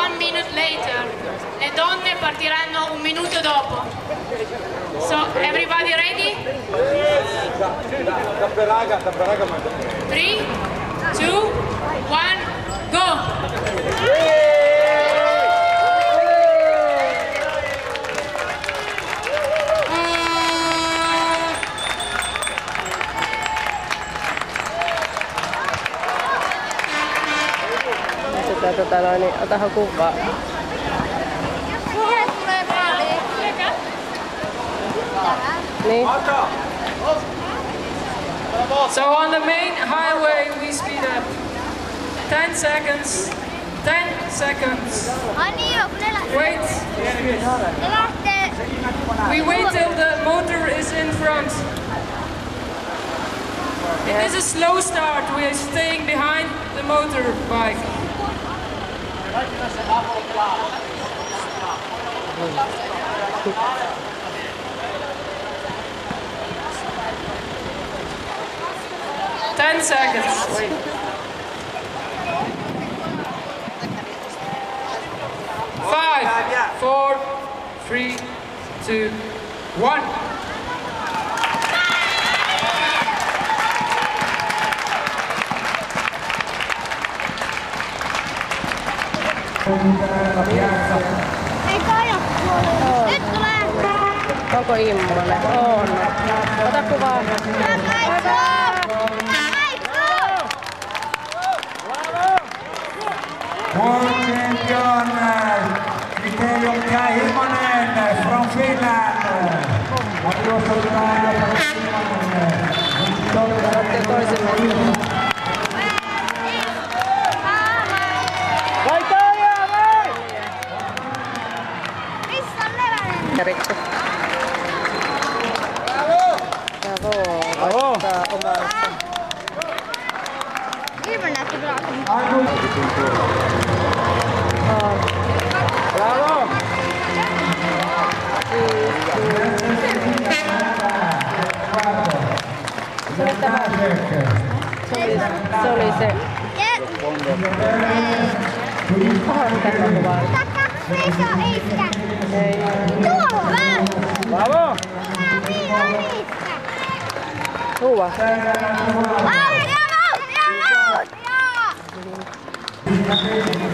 one minute later. Le donne partiranno un minuto dopo. So, everybody ready? Three, two, one, go! Sitä tota noin, niin otahan kuvaa. Niin. So on the main highway we speed up. 10 seconds. 10 seconds. Wait. We wait till the motor is in front. It is a slow start. We are staying behind the motorbike. Ten seconds. Five, four, three, two, one. Onko immonen? On. Ota kuvaa. World champion Mikael Kai Hilmanen from Finland. Juoksuttaa Otatte toisen rikku. Bravo! Bravo! Gud vad den Bravo! Solise. Solise. Yeah. Tack. peso esta. ¡Tú! ¡Vamos! ¡Tú vas! ¡Vamos! ¡Vamos! ¡Vamos!